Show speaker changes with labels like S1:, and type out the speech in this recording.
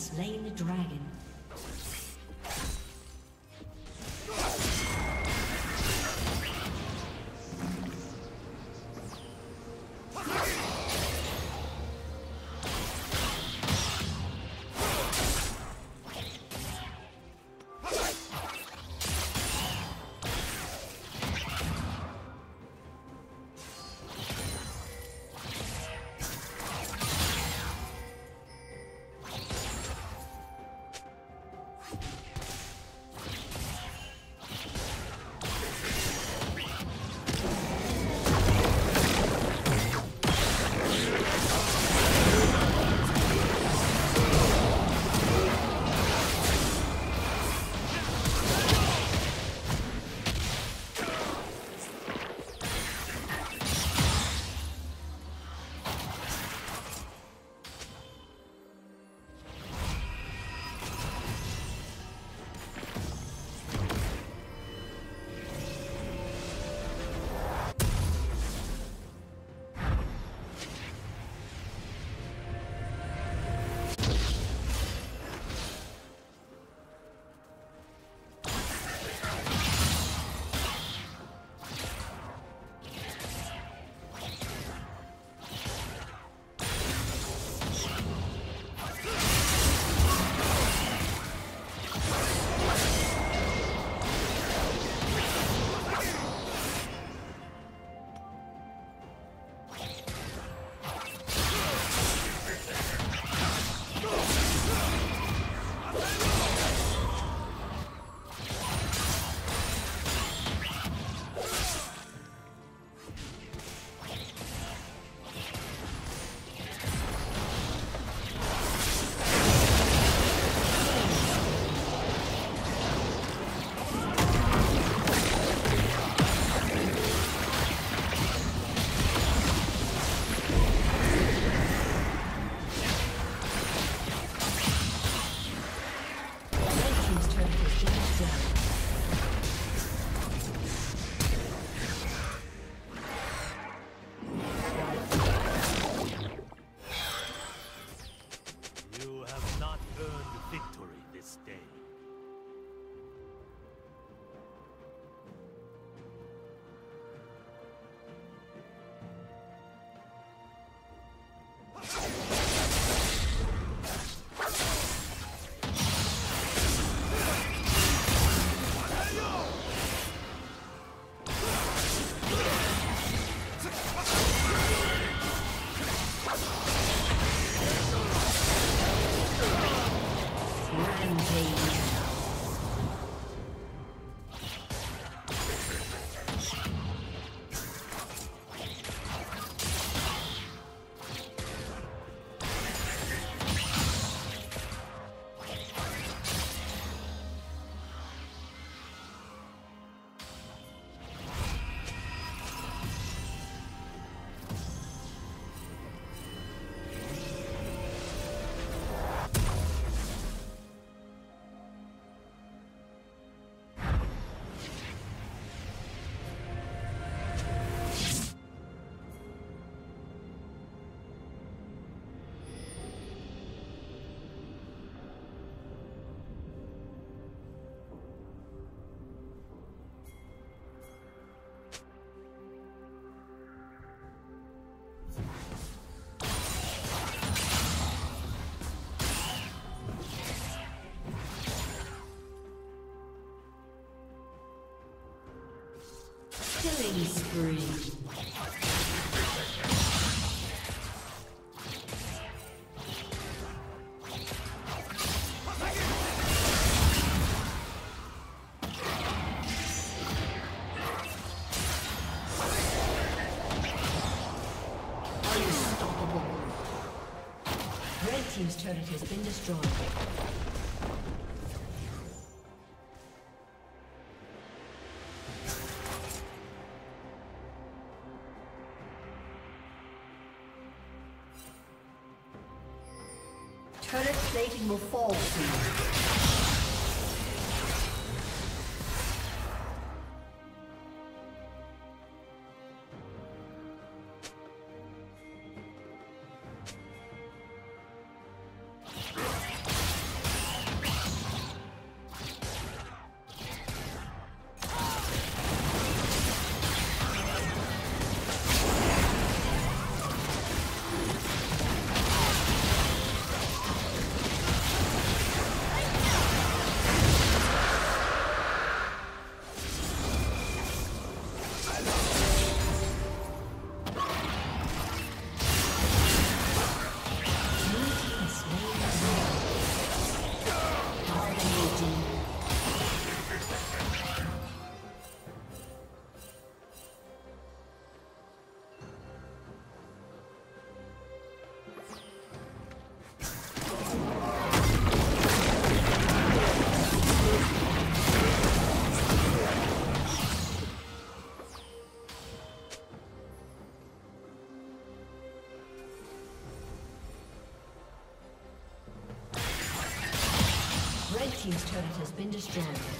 S1: slain the dragon. day. Killing spree. Red Team's turret has been destroyed. Destroyed.